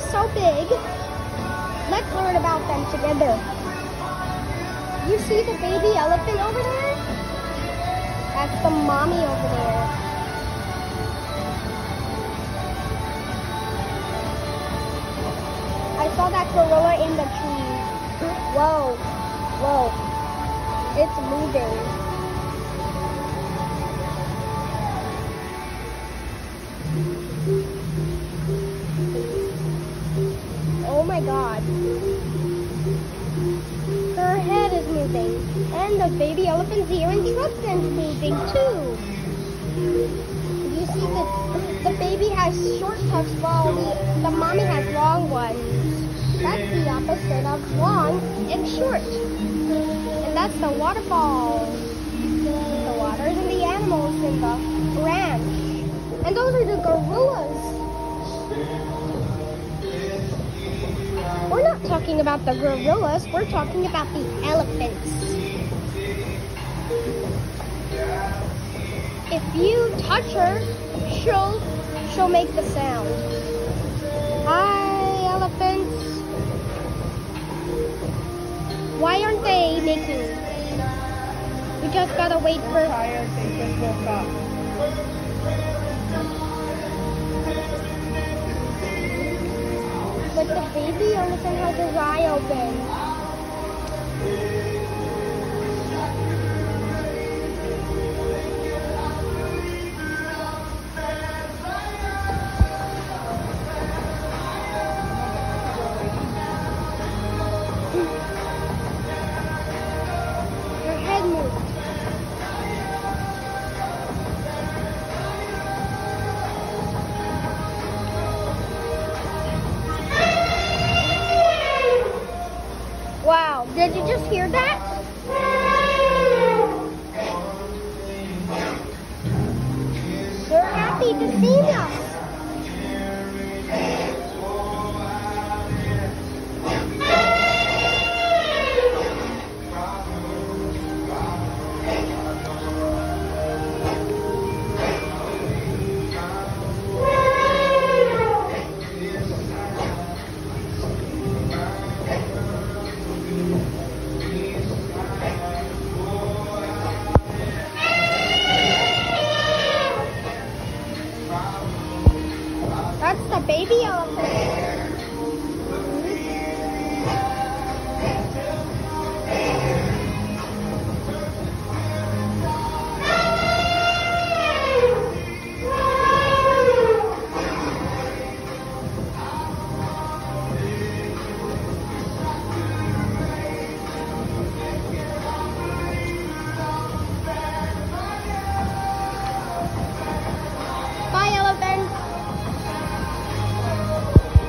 are so big. Let's learn about them together. You see the baby elephant over there? That's the mommy over there. I saw that gorilla in the tree. Whoa, whoa. It's moving. My god. Her head is moving. And the baby elephant's ear and trunk moving too. You see the the baby has short tufts while the, the mommy has long ones. That's the opposite of long and short. And that's the waterfall. The waters and the animals in the branch. And those are the gorillas. We're not talking about the gorillas, we're talking about the elephants. If you touch her, she'll she'll make the sound. Hi, elephants. Why aren't they making? We just gotta wait for. Tired, they just. But the baby elephant has his eye open. Wow, did you just hear that? We're happy to see them. That's the baby elephant.